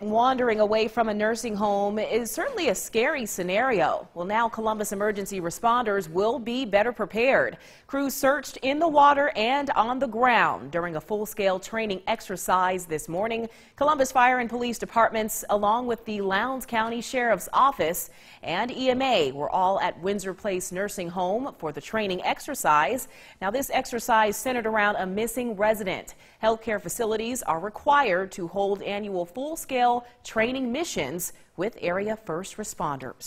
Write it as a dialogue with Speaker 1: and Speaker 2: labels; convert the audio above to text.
Speaker 1: Wandering away from a nursing home is certainly a scary scenario. Well, now Columbus emergency responders will be better prepared. Crews searched in the water and on the ground during a full-scale training exercise this morning. Columbus Fire and Police Departments, along with the Lowndes County Sheriff's Office and EMA, were all at Windsor Place Nursing Home for the training exercise. Now, this exercise centered around a missing resident. Healthcare facilities are required to hold annual full scale training missions with area first responders.